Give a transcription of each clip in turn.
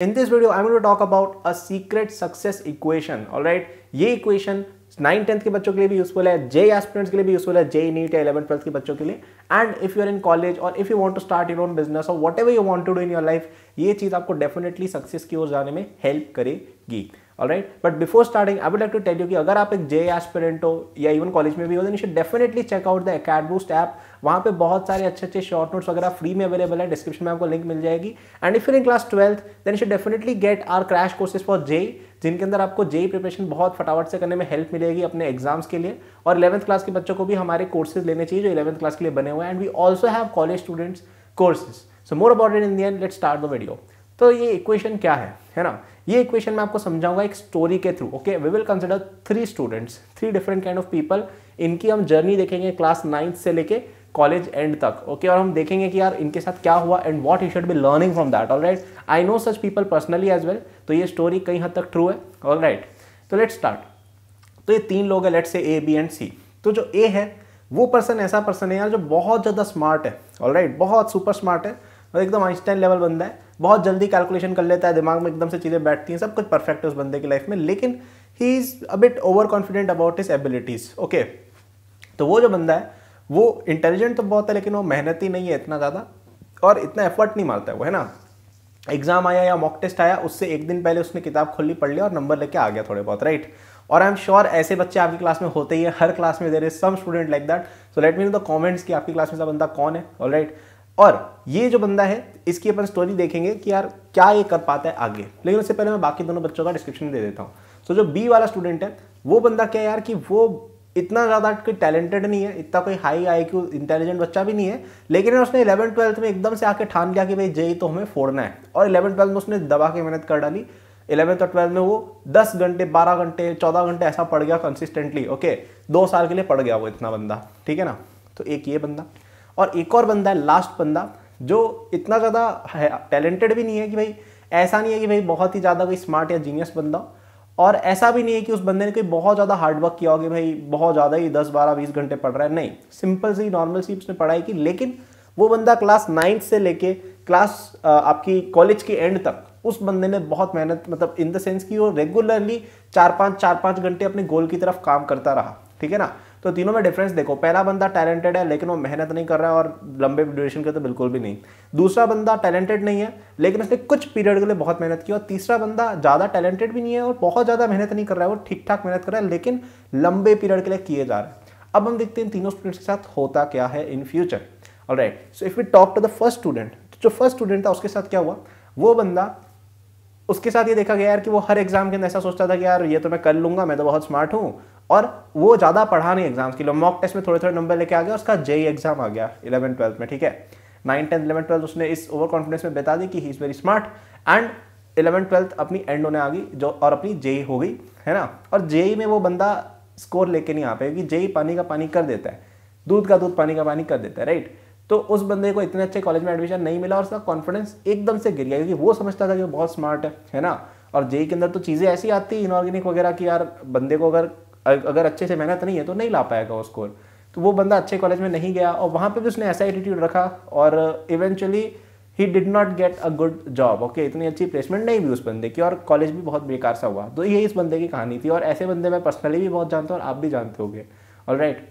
In this video, I'm going to talk about a secret success equation. Alright, ये equation nine tenth के बच्चों के लिए भी यूजफुल है जे एस्पिरेंट्स के लिए भी यूजफुल है जे नीट या इलेवन ट्वेल्थ के बच्चों के लिए and if you are in college और if you want to start your own business और whatever you want to do in your life ये चीज़ आपको डेफिनेटली सक्सेस की ओर जाने में हेल्प करेगी right but before starting I would like to tell you कि अगर आप एक जे एस्पिरेंट हो या इवन कॉलेज में भी हो then you should definitely check out the AcadBoost app वहाँ पे बहुत सारे अच्छे अच्छे शॉर्ट नोट्स वगैरह फ्री में अवेलेबल है। डिस्क्रिप्शन में आपको लिंक मिल जाएगी। And if you're in class twelfth then you should definitely get our crash courses for JEE जिनके अंदर आपको जेई प्रिपरेशन बहुत फटाफट से करने में हेल्प मिलेगी अपने एग्ज़ाम्स के लिए। और इलेवंथ क्लास के बच्चों को भी हमारे कोर्सेज लेने चाहिए, जो इलेवंथ क्लास के लिए बने हुए हैं। And we also have college students courses so more about it in the end and let the video तो ये इक्वेशन क्या है? है ना? ये इक्वेशन मैं आपको समझाऊँगा एक स्टोरी के through okay we will consider three students three different kind of people इनकी हम जर्नी देखेंगे क्लास नाइन्थ से लेके कॉलेज एंड तक ओके okay? और हम देखेंगे कि यार इनके साथ क्या हुआ and what you should be learning from that all right I know such people personally as well तो ये स्टोरी कई हद तक ट्रू है ऑल राइट तो लेट स्टार्ट तो ये तीन लोग हैं लेट से ए बी एंड सी तो जो ए है, वो पर्सन ऐसा पर्सन है यार जो बहुत ज़्यादा स्मार्ट है ऑल राइट बहुत सुपर स्मार्ट है और एकदम आइंस्टाइन लेवल बंदा है। बहुत जल्दी कैलकुलेशन कर लेता है, दिमाग में एकदम से चीज़ें बैठती हैं, सब कुछ परफेक्ट है उस बंदे की लाइफ में, लेकिन he is a bit over confident about his abilities okay तो वो जो बंदा है, वो इंटेलिजेंट तो बहुत है, लेकिन वो मेहनती नहीं है इतना ज़्यादा, और इतना एफर्ट नहीं मारता है वो, है ना? एग्ज़ाम आया या मॉक टेस्ट आया, उससे एक दिन पहले उसने किताब खोली पढ़ लिया और नंबर लेके आ गया थोड़े बहुत राइट और आई एम श्योर ऐसे बच्चे आपकी क्लास में होते ही है, हर क्लास में there is some student like that so let me know the comments कि आपकी क्लास में सा बंदा कौन है ऑल राइट और ये जो बंदा है, इसकी अपन स्टोरी देखेंगे कि यार क्या ये कर पाता है आगे। लेकिन उससे पहले मैं बाकी दोनों बच्चों का डिस्क्रिप्शन दे देता हूँ। सो जो बी वाला स्टूडेंट है, वो बंदा क्या यार कि वो इतना ज़्यादा कोई टैलेंटेड नहीं है, इतना कोई हाई आई क्यू इंटेलिजेंट बच्चा भी नहीं है, लेकिन उसने इलेवन ट्वेल्थ में एकदम से आके ठान लिया कि भाई जेई तो हमें फोड़ना है। और इलेवन ट्वेल्थ में उसने दबा के मेहनत कर डाली। इलेवंथ और ट्वेल्थ में वो दस घंटे, बारह घंटे, चौदह घंटे ऐसा पड़ गया कंसिस्टेंटली ओके दो साल के लिए पड़ गया वो इतना बंदा, ठीक है ना? तो एक ये बंदा। और एक और बंदा है लास्ट बंदा, जो इतना ज़्यादा टैलेंटेड भी नहीं है कि भाई, ऐसा नहीं है कि भाई बहुत ही ज़्यादा कोई स्मार्ट या जीनियस बंदा और ऐसा भी नहीं है कि उस बंदे ने कोई बहुत ज़्यादा हार्डवर्क किया हो कि भाई बहुत ज़्यादा ही दस, बारह, बीस घंटे पढ़ रहा है। नहीं सिंपल सी नॉर्मल सी उसने पढ़ाई की, लेकिन वो बंदा क्लास नाइन्थ से लेके क्लास आपकी कॉलेज के एंड तक, उस बंदे ने बहुत मेहनत मतलब इन द सेंस कि वो रेगुलरली चार पाँच चार पाँच घंटे अपने गोल की तरफ़ काम करता रहा, ठीक है ना? तो तीनों में डिफरेंस देखो। पहला बंदा टैलेंटेड है, लेकिन वो मेहनत नहीं कर रहा है और लंबे ड्यूरेशन के तो बिल्कुल भी नहीं। दूसरा बंदा टैलेंटेड नहीं है, लेकिन उसने कुछ पीरियड के लिए बहुत मेहनत की और तीसरा बंदा ज़्यादा टैलेंटेड भी नहीं है और बहुत ज़्यादा मेहनत नहीं कर रहा है, वो ठीक ठाक मेहनत कर रहा है, लेकिन लंबे पीरियड के लिए किए जा रहे हैं। अब हम देखते हैं तीनों स्टूडेंट्स के साथ होता क्या है in future right so if we talk to the first student जो फ़र्स्ट स्टूडेंट था उसके साथ क्या हुआ? वो बंदा, उसके साथ ये देखा गया यार कि वो हर एग्ज़ाम के अंदर ऐसा सोचता था कि यार ये तो मैं कर लूँगा, मैं तो बहुत स्मार्ट हूँ। और वो ज़्यादा पढ़ा नहीं एग्ज़ाम्स के लिए। मॉक टेस्ट में थोड़े थोड़े नंबर लेके आ गया, उसका जेई एग्ज़ाम आ गया इलेवन ट्वेल्थ में, ठीक है? नाइन टेंथ इलेवन ट्वेल्थ उसने इस ओवर कॉन्फिडेंस में बता दी कि he is very smart and eleven twelfth अपनी एंड होने आ गई, जो और अपनी जेई हो गई, है ना? और जेई में वो बंदा स्कोर लेके नहीं आ पाएगी जेई पानी का पानी कर देता है। दूध का दूध पानी का पानी कर देता है राइट तो उस बंदे को इतने अच्छे कॉलेज में एडमिशन नहीं मिला और उसका कॉन्फिडेंस एकदम से गिर गया क्योंकि वो समझता था कि वो बहुत स्मार्ट है है ना? और जेई के अंदर तो चीज़ें ऐसी आती है इनऑर्गेनिक वगैरह की यार बंदे को अगर अगर अच्छे से मेहनत नहीं है तो नहीं ला पाएगा वो स्कोर तो वो बंदा अच्छे कॉलेज में नहीं गया और वहाँ पर भी उसने ऐसा एटीट्यूड रखा और eventually he did not get a good job okay इतनी अच्छी प्लेसमेंट नहीं हुई उस बंदे की और कॉलेज भी बहुत बेकार सा हुआ. तो यही इस बंदे की कहानी थी और ऐसे बंदे मैं पर्सनली भी बहुत जानता हूँ और आप भी जानते होंगे. All right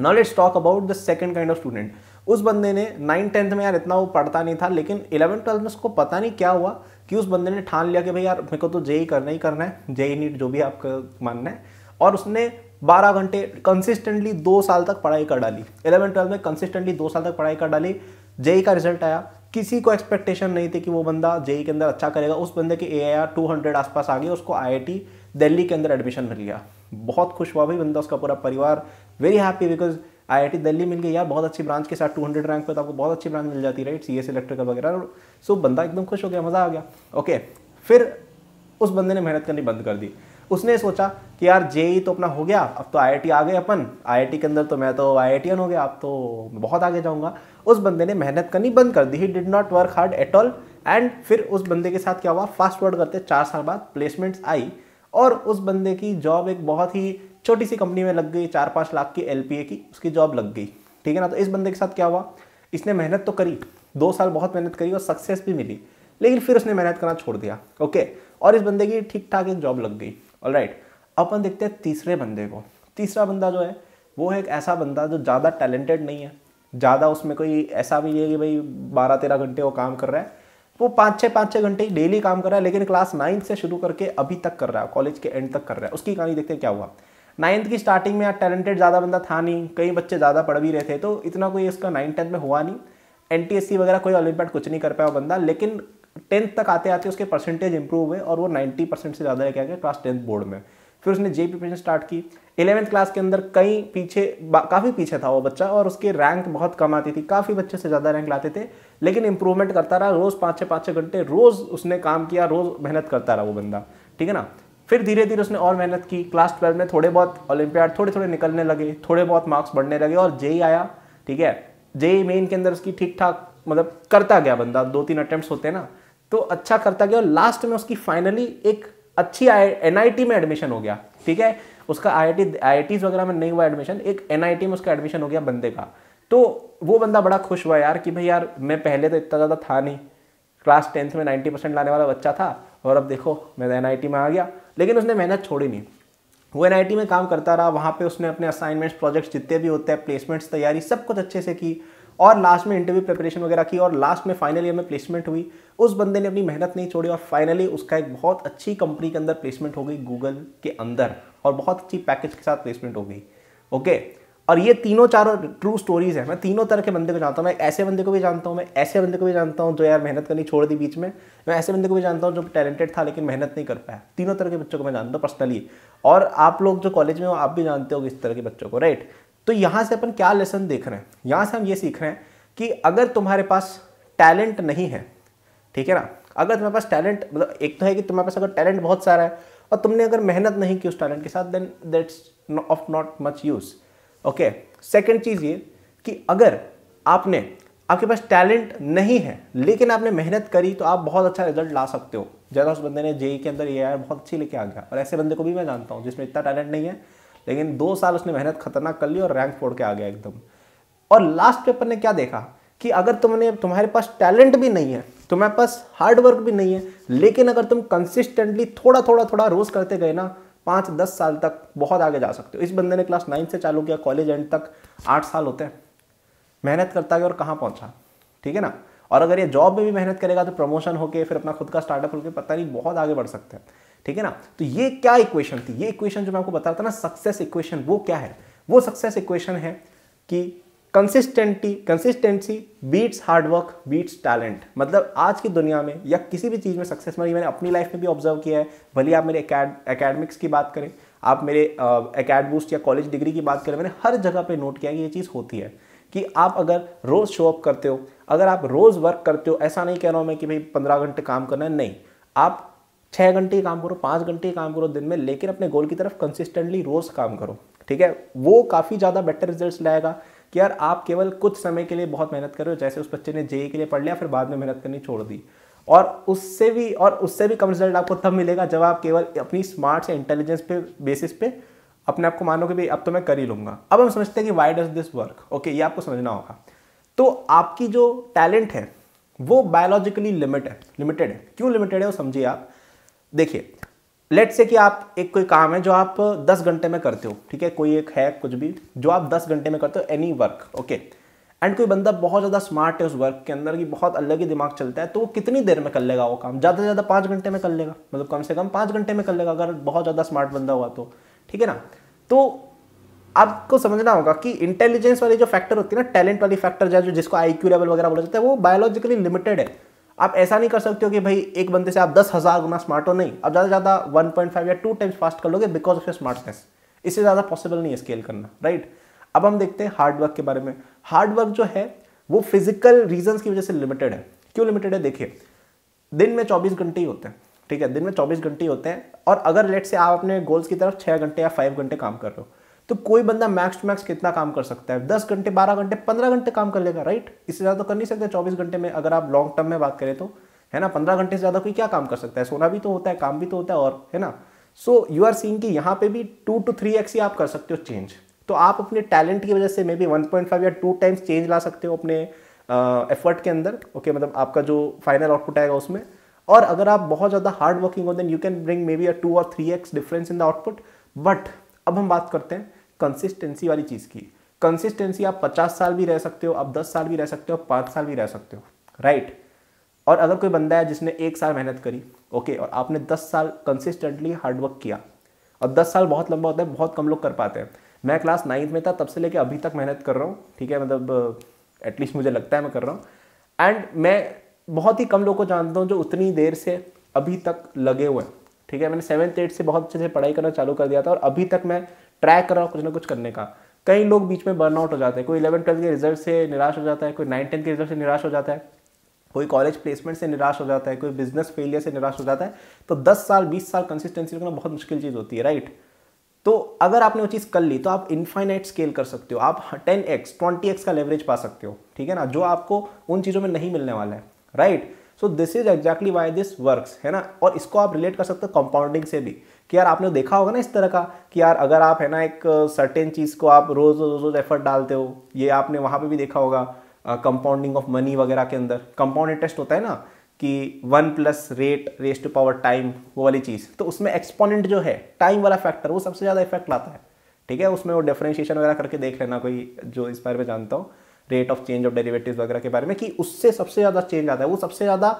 now let's talk about the second kind of student उस बंदे ने नाइन टेंथ में यार इतना वो पढ़ता नहीं था, लेकिन इलेवन ट्वेल्थ में उसको पता नहीं क्या हुआ कि उस बंदे ने ठान लिया कि भाई यार मेरे को तो जेई करना ही करना है जेई नीट जो भी आपका मानना है और उसने 12 घंटे कंसिस्टेंटली दो साल तक पढ़ाई कर डाली। इलेवन ट्वेल्थ में कंसिस्टेंटली दो साल तक पढ़ाई कर डाली। जेई का रिज़ल्ट आया। किसी को एक्सपेक्टेशन नहीं थी कि वो बंदा जेई के अंदर अच्छा करेगा। उस बंदे के A I R two hundred आसपास आ गया उसको आईआईटी दिल्ली के अंदर एडमिशन मिल गया। बहुत खुश हुआ भाई बंदा, उसका पूरा परिवार। Very happy because IIT Delhi मिल गई। यार, बहुत अच्छी ब्रांच के साथ 200 रैंक पे तो आपको बहुत अच्छी ब्रांच मिल जाती राइट सी एस इलेक्ट्रिकल वगैरह। सो बंदा एकदम खुश हो गया। मज़ा आ गया। ओके फिर उस बंदे ने मेहनत करनी बंद कर दी। उसने सोचा कि यार जेई तो अपना हो गया, अब तो आईआईटी आ गए अपन। आईआईटी के अंदर तो मैं तो आईआईटीएन हो गया, अब तो बहुत आगे जाऊँगा। उस बंदे ने मेहनत करनी बंद कर दी। He did not work hard at all and फिर उस बंदे के साथ क्या हुआ? फास्ट वर्ड करते चार साल बाद प्लेसमेंट्स आई। और उस बंदे की जॉब एक बहुत ही छोटी सी कंपनी में लग गई चार पाँच लाख की एल की, उसकी जॉब लग गई। ठीक है ना? तो इस बंदे के साथ क्या हुआ? इसने मेहनत तो करी। दो साल बहुत मेहनत करी और सक्सेस भी मिली। लेकिन फिर उसने मेहनत करना छोड़ दिया। ओके और इस बंदे की ठीक ठाक एक जॉब लग गई। राइट अपन देखते हैं तीसरे बंदे को। तीसरा बंदा जो है, वो है एक ऐसा बंदा जो ज़्यादा टैलेंटेड नहीं है। ज़्यादा उसमें कोई ऐसा भी नहीं है कि भाई बारह तेरह घंटे वो काम कर रहा है। वो पाँच छः पाँच छः घंटे ही डेली काम कर रहा है, लेकिन क्लास नाइन्थ से शुरू करके अभी तक कर रहा है कॉलेज के एंड तक कर रहा है। उसकी कहानी देखते हैं क्या हुआ। नाइन्थ की स्टार्टिंग में यार टैलेंटेड ज़्यादा बंदा था नहीं, कई बच्चे ज़्यादा पढ़ भी रहे थे तो इतना कोई इसका नाइन्थ टेंथ में हुआ नहीं। एन वगैरह कोई ओलंपियाड कुछ नहीं कर पाया बंदा, लेकिन टेंथ तक आते आते उसके परसेंटेज इंप्रूव हुए और वो नाइन्टी परसेंट से ज़्यादा लेके आ गया क्लास टेंथ बोर्ड में। फिर उसने जे प्रिपरेशन स्टार्ट की। इलेवेंथ क्लास के अंदर कई पीछे काफ़ी पीछे था वो बच्चा और उसकी रैंक बहुत कम आती थी। काफ़ी बच्चे से ज़्यादा रैंक लाते थे, लेकिन इंप्रूवमेंट करता रहा। रोज़ पाँच छः पाँच छः घंटे रोज़ उसने काम किया, रोज़ मेहनत करता रहा वो बंदा। ठीक है ना? फिर धीरे धीरे उसने और मेहनत की। क्लास ट्वेल्व में थोड़े बहुत ओलंपियाड थोड़े थोड़े निकलने लगे, थोड़े बहुत मार्क्स बढ़ने लगे और जेई आया। ठीक है? जेई मेन के अंदर उसकी ठीक ठाक मतलब करता गया बंदा। दो तीन अटेम्प्ट होते हैं ना तो अच्छा करता गया और लास्ट में उसकी फाइनली एक अच्छी एन में एडमिशन हो गया, ठीक है? उसका आई आई वगैरह में नहीं हुआ एडमिशन एक एनआईटी में उसका एडमिशन हो गया बंदे का। तो वो बंदा बड़ा खुश हुआ यार कि भाई यार, मैं पहले तो इतना ज़्यादा था नहीं। क्लास टेंथ में नाइन्टी परसेंट लाने वाला बच्चा था और अब देखो, मैं एन में आ गया। लेकिन उसने मेहनत छोड़ी नहीं। वो एनआईटी में काम करता रहा, वहाँ पे उसने अपने असाइनमेंट्स प्रोजेक्ट्स जितने भी होते हैं प्लेसमेंट्स तैयारी, सब कुछ अच्छे से की। और लास्ट में इंटरव्यू प्रिपरेशन वगैरह की और लास्ट में फाइनली हमें प्लेसमेंट हुई। उस बंदे ने अपनी मेहनत नहीं छोड़ी और फाइनली उसका एक बहुत अच्छी कंपनी के अंदर प्लेसमेंट हो गई गूगल के अंदर और बहुत अच्छी पैकेज के साथ प्लेसमेंट हो गई। ओके और ये तीनों चारों ट्रू स्टोरीज है। मैं तीनों तरह के बंदे को जानता हूँ। मैं ऐसे बंदे को भी जानता हूँ, मैं ऐसे बंदे को भी जानता हूँ जो यार मेहनत करनी छोड़ दी बीच में। मैं ऐसे बंदे को भी जानता हूँ जो टैलेंटेड था लेकिन मेहनत नहीं कर पाया। तीनों तरह के बच्चों को मैं जानता हूँ पर्सनली और आप लोग जो कॉलेज में हो, आप भी जानते हो इस तरह के बच्चों को राइट तो यहाँ से अपन क्या लेसन देख रहे हैं? यहाँ से हम ये सीख रहे हैं कि अगर तुम्हारे पास टैलेंट नहीं है, ठीक है ना? अगर तुम्हारे पास टैलेंट मतलब एक तो है कि तुम्हारे पास अगर टैलेंट बहुत सारा है और तुमने अगर मेहनत नहीं की उस टैलेंट के साथ then that's of not much use okay second चीज़ ये कि अगर आपने, आपके पास टैलेंट नहीं है, लेकिन आपने मेहनत करी तो आप बहुत अच्छा रिज़ल्ट ला सकते हो। ज़्यादा उस बंदे ने जेई के अंदर ये आया बहुत अच्छी लेके आ गया, और ऐसे बंदे को भी मैं जानता हूँ जिसमें इतना टैलेंट नहीं है लेकिन दो साल उसने मेहनत खतरनाक कर ली और रैंक फोड़ के आ गया एकदम। और लास्ट पेपर ने क्या देखा? कि अगर तुमने, तुम्हारे पास टैलेंट भी नहीं है, तुम्हारे पास हार्ड वर्क भी नहीं है, लेकिन अगर तुम कंसिस्टेंटली थोड़ा थोड़ा थोड़ा रोज करते गए ना, पाँच, दस साल तक बहुत आगे जा सकते हो। इस बंदे ने क्लास नाइन से चालू किया कॉलेज एंड तक आठ साल होते हैं। मेहनत करता गया और कहाँ पहुँचा? ठीक है ना? और अगर ये जॉब में भी मेहनत करेगा तो प्रमोशन होके फिर अपना खुद का स्टार्टअप होकर पता नहीं बहुत आगे बढ़ सकते हैं। ठीक है ना? तो ये क्या इक्वेशन थी? ये इक्वेशन जो मैं आपको बता रहा था ना सक्सेस इक्वेशन वो क्या है? वो सक्सेस इक्वेशन है कि consistency consistency beats hard work beats talent मतलब आज की दुनिया में या किसी भी चीज़ में सक्सेस मैं मैंने अपनी लाइफ में भी ऑब्ज़र्व किया है। भले आप मेरे एकेडमिक्स की बात करें, आप मेरे एकेड बूस्ट या कॉलेज डिग्री की बात करें, मैंने हर जगह पे नोट किया कि ये चीज़ होती है। कि आप अगर रोज़ शो अप करते हो, अगर आप रोज़ वर्क करते हो, ऐसा नहीं कह रहा हूँ मैं कि भाई पंद्रह घंटे काम करना है, नहीं। आप छः घंटे काम करो, पाँच घंटे काम करो दिन में, लेकिन अपने गोल की तरफ़ कंसिस्टेंटली रोज़ काम करो, ठीक है? वो काफ़ी ज़्यादा बेटर रिज़ल्ट लाएगा कि यार आप केवल कुछ समय के लिए बहुत मेहनत कर रहे हो, जैसे उस बच्चे ने जेई के लिए पढ़ लिया, फिर बाद में मेहनत करनी छोड़ दी। और उससे भी, और उससे भी कम रिज़ल्ट आपको तब मिलेगा जब आप केवल अपनी स्मार्ट से इंटेलिजेंस पे बेसिस पे अपने आप को मानो कि भाई, अब तो मैं कर ही लूँगा। अब हम समझते हैं कि why does this work okay ये आपको समझना होगा। तो आपकी जो टैलेंट है, वो बायोलॉजिकली लिमिट है लिमिटेड है। क्यों लिमिटेड है, वो समझिए आप। देखिए लेट से कि आप एक कोई काम है जो आप 10 घंटे में करते हो, ठीक है? कोई एक है, कुछ भी, जो आप 10 घंटे में करते हो एनी वर्क ओके एंड कोई बंदा बहुत ज़्यादा स्मार्ट है उस वर्क के अंदर की बहुत अलग ही दिमाग चलता है तो वो कितनी देर में कर लेगा वो काम? ज़्यादा से ज़्यादा पाँच घंटे में कर लेगा मतलब कम से कम पाँच घंटे में कर लेगा अगर बहुत ज़्यादा स्मार्ट बंदा हुआ तो ठीक है ना? तो आपको समझना होगा कि इंटेलिजेंस वाली जो फैक्टर होती है ना टैलेंट वाली फैक्टर जो जिसको आईक्यू लेवल वगैरह बोला जाता है, वो बायोलॉजिकली लिमिटेड है। आप ऐसा नहीं कर सकते हो कि भाई एक बंदे से आप दस हज़ार गुना स्मार्ट हो, नहीं। आप ज़्यादा ज़्यादा वन पॉइंट फाइव या टू टाइम्स फास्ट कर लोगे बिकॉज़ ऑफ़ योर स्मार्टनेस इससे ज़्यादा पॉसिबल नहीं है स्केल करना राइट अब हम देखते हैं हार्डवर्क के बारे में। हार्डवर्क जो है, वो फ़िज़िकल रीजन की वजह से लिमिटेड है। क्यों लिमिटेड है? देखिए, दिन में चौबीस घंटे ही होते हैं, ठीक है? दिन में चौबीस घंटे होते हैं। और अगर लेट से आप अपने गोल्स की तरफ़ छः घंटे या फाइव घंटे काम कर रहे हो तो कोई बंदा मैक्स टू मैक्स कितना काम कर सकता है? दस घंटे बारह घंटे पंद्रह घंटे काम कर लेगा राइट इससे ज़्यादा तो कर नहीं सकते चौबीस घंटे में अगर आप लॉन्ग टर्म में बात करें तो है ना? पंद्रह घंटे से ज़्यादा कोई क्या काम कर सकता है? सोना भी तो होता है काम भी तो होता है और है ना? सो यू आर सीइंग कि यहाँ पे भी टू टू थ्री एक्स ही आप कर सकते हो चेंज तो आप अपने टैलेंट की वजह से may be one point five या टू टाइम्स चेंज ला सकते हो अपने एफर्ट के अंदर ओके okay, मतलब आपका जो फाइनल आउटपुट आएगा उसमें। और अगर आप बहुत ज़्यादा हार्ड वर्किंग हो then you can bring maybe a two और three X difference in the output but अब हम बात करते हैं कंसिस्टेंसी वाली चीज़ की। कंसिस्टेंसी आप पचास साल भी रह सकते हो, आप दस साल भी रह सकते हो, आप पाँच साल भी रह सकते हो। राइट? और अगर कोई बंदा है जिसने एक साल मेहनत करी ओके और आपने दस साल कंसिस्टेंटली हार्डवर्क किया, और दस साल बहुत लंबा होता है, बहुत कम लोग कर पाते हैं। मैं क्लास नाइन्थ में था, तब से लेकर अभी तक मेहनत कर रहा हूँ, ठीक है मतलब एटलीस्ट मुझे लगता है मैं कर रहा हूँ। एंड मैं बहुत ही कम लोग को जानता हूँ जो उतनी देर से अभी तक लगे हुए हैं, ठीक है। मैंने सेवन्थ एट से बहुत अच्छे से पढ़ाई करना चालू कर दिया था, और अभी तक मैं ट्रैक कर रहा हूँ कुछ ना कुछ करने का। कई लोग बीच में बर्नआउट हो जाते हैं। कोई इलेवन ट्वेल्थ के रिज़ल्ट से निराश हो जाता है, कोई नाइन टेंथ के रिज़ल्ट से निराश हो जाता है, कोई कॉलेज प्लेसमेंट से निराश हो जाता है, कोई बिज़नेस फेलियर से निराश हो जाता है। तो 10 साल 20 साल कंसिस्टेंसी रखना बहुत मुश्किल चीज़ होती है राइट तो अगर आपने वो चीज़ कर ली तो आप इन्फाइनाइट स्केल कर सकते हो। आप टेन एक्स ट्वेंटी एक्स का लेवरेज पा सकते हो, ठीक है ना? जो आपको उन चीज़ों में नहीं मिलने वाला है right so this is exactly why this works है ना? और इसको आप रिलेट कर सकते हो कंपाउंडिंग से भी। कि यार आपने देखा होगा ना इस तरह का कि यार अगर आप, है ना, एक सर्टेन चीज़ को आप रोज़, रोज रोज एफर्ट डालते हो, ये आपने वहाँ पे भी देखा होगा कंपाउंडिंग ऑफ़ मनी वगैरह के अंदर। कंपाउंड इंटरेस्ट होता है ना कि one plus rate raise to power time वो वाली चीज़। तो उसमें एक्सपोनेंट जो है टाइम वाला फैक्टर वो सबसे ज़्यादा इफ़ेक्ट लाता है। ठीक है? उसमें वो डिफरेंशिएशन वगैरह करके देख लेना, कोई जो इस बारे में जानता हूँ rate of change of derivative वगैरह के बारे में, कि उससे सबसे ज़्यादा चेंज आता है। वो सबसे ज़्यादा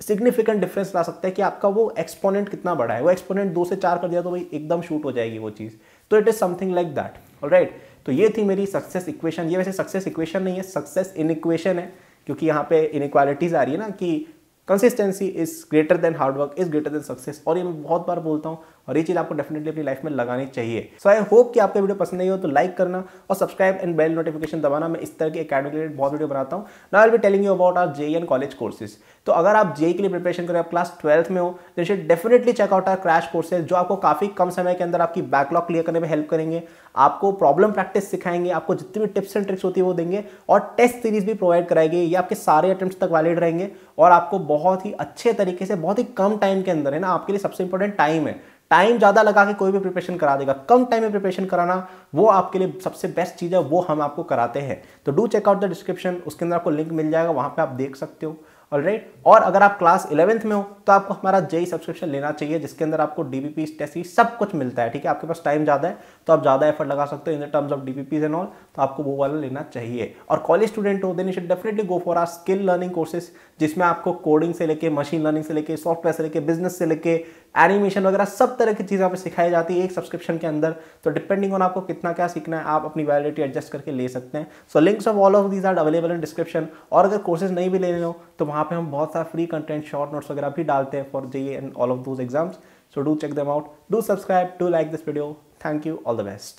सिग्निफिकेंट डिफरेंस ला सकता है कि आपका वो एक्सपोनेंट कितना बड़ा है। वो एक्सपोनेंट दो से चार कर दिया तो भाई एकदम शूट हो जाएगी वो चीज़। तो it is something like that right तो ये थी मेरी सक्सेस इक्वेशन ये वैसे सक्सेस इक्वेशन नहीं है सक्सेस इन इक्वेशन है, क्योंकि यहाँ पे इनक्वालिटीज़ आ रही है ना कि consistency is greater than hard work is greater than success और ये मैं बहुत बार बोलता हूँ और ये चीज़ आपको डेफिनेटली अपनी लाइफ में लगानी चाहिए। सो आई होप कि आपको वीडियो पसंद नहीं हो तो लाइक करना और सब्सक्राइब एंड बेल नोटिफिकेशन दबाना। मैं इस तरह के अकेडमिक रिलेटेड बहुत वीडियो बनाता हूँ। ना I be telling you about our J and college courses तो अगर आप जे के लिए प्रिपरेशन करें आप क्लास ट्वेल्थ में हो तो should definitely check out our crash courses जो आपको काफ़ी कम समय के अंदर आपकी बैकलॉग क्लियर करने में हेल्प करेंगे। आपको प्रॉब्लम प्रैक्टिस सिखाएँगे, आपको जितनी भी टिप्स एंड ट्रिक्स होती है वो देंगे और टेस्ट सीरीज़ भी प्रोवाइड कराएँगे। ये आपके सारे अटेम्प्ट तक वैलिड रहेंगे और आपको बहुत ही अच्छे तरीके से, बहुत ही कम टाइम के अंदर है ना, आपके लिए सबसे इंपॉर्टेंट टाइम है। टाइम ज़्यादा लगा के कोई भी प्रिपरेशन करा देगा। कम टाइम में प्रिपरेशन कराना, वो आपके लिए सबसे बेस्ट चीज़ है, वो हम आपको कराते हैं। तो do check out the description उसके अंदर आपको लिंक मिल जाएगा, वहाँ पर आप देख सकते हो। राइट और अगर आप क्लास इलेवेंथ में हो तो आपको हमारा जेई सब्सक्रिप्शन लेना चाहिए, जिसके अंदर आपको डीबीपी टेस्ट सब कुछ मिलता है, ठीक है? आपके पास टाइम ज़्यादा है तो आप ज़्यादा एफर्ट लगा सकते हो in the terms of DPPs and all तो आपको वो वाला लेना चाहिए। और कॉलेज स्टूडेंट हो then should definitely go for our skill learning courses जिसमें आपको कोडिंग से लेके मशीन लर्निंग से लेके सॉफ्टवेयर से लेके बिज़नेस से लेके एनिमेशन वगैरह सब तरह की चीज़ें पे सिखाई जाती है एक सब्सक्रिप्शन के अंदर। तो डिपेंडिंग ऑन आपको कितना क्या सीखना है, आप अपनी वैलिडिटी एडजस्ट करके ले सकते हैं। So links of all of these are available in description और अगर कोर्सेज नहीं भी लेने हो तो वहाँ पे हम बहुत सारा फ्री कंटेंट शॉर्ट नोट्स वगैरह भी डालते हैं for J and all of those exams so do check them out do subscribe, do like this video thank you. All the best